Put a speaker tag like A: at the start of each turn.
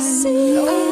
A: See.